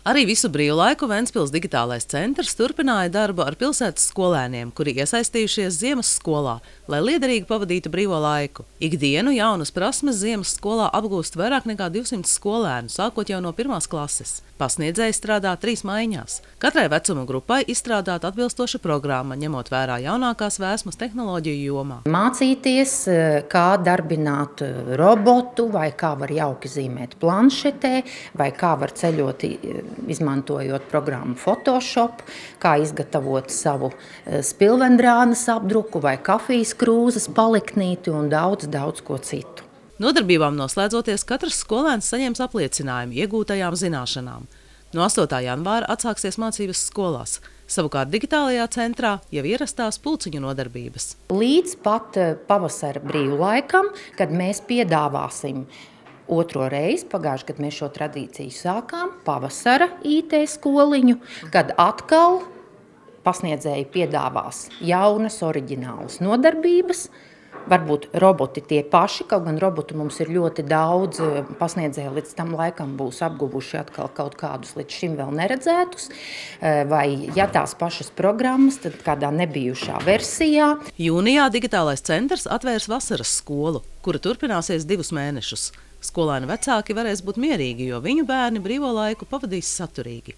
Arī visu brīvlaiku Ventspils digitālais centrs turpināja darbu ar pilsētas skolēniem, kuri iesaistījušies ziemas skolā, lai liederīgi pavadītu brīvo laiku. Ikdienu jaunas prasmes ziemas skolā apgūst vairāk nekā 200 skolēnu, sākot jau no pirmās klases. Pasniedzēji strādā trīs maiņās. Katrai vecuma grupai izstrādāta atbilstoša programma, ņemot vērā jaunākās vēsmas tehnoloģiju jomā. Mācīties, kā darbināt robotu, vai kā var jauki zīmēt planšetē, vai kā var ceļot izmantojot programmu Photoshop, kā izgatavot savu e, spilvendrānas apdruku vai kafijas krūzes paliknīti un daudz, daudz ko citu. Nodarbībām noslēdzoties, katrs skolēns saņems apliecinājumu iegūtajām zināšanām. No 8. janvāra atsāksies mācības skolās. Savukārt digitālajā centrā jau ierastās pulciņu nodarbības. Līdz pat e, pavasara brīvlaikam, kad mēs piedāvāsim otro reizi. Pagājušajā gadā mēs šo tradīciju sākām, pavasara IT skoliņu, kad atkal pasniedzēji piedāvās jaunas, oriģinālas nodarbības. Varbūt roboti tie paši, kaut gan robotu mums ir ļoti daudz. Pasniedzēji līdz tam laikam būs apguvuši atkal kaut kādus līdz šim vēl neredzētus. Vai, ja tās pašas programmas, tad kādā nebijušā versijā. Jūnijā digitālais centrs atvērs vasaras skolu, kura turpināsies divus mēnešus. Skolēnu vecāki varēs būt mierīgi, jo viņu bērni brīvo laiku pavadīs saturīgi.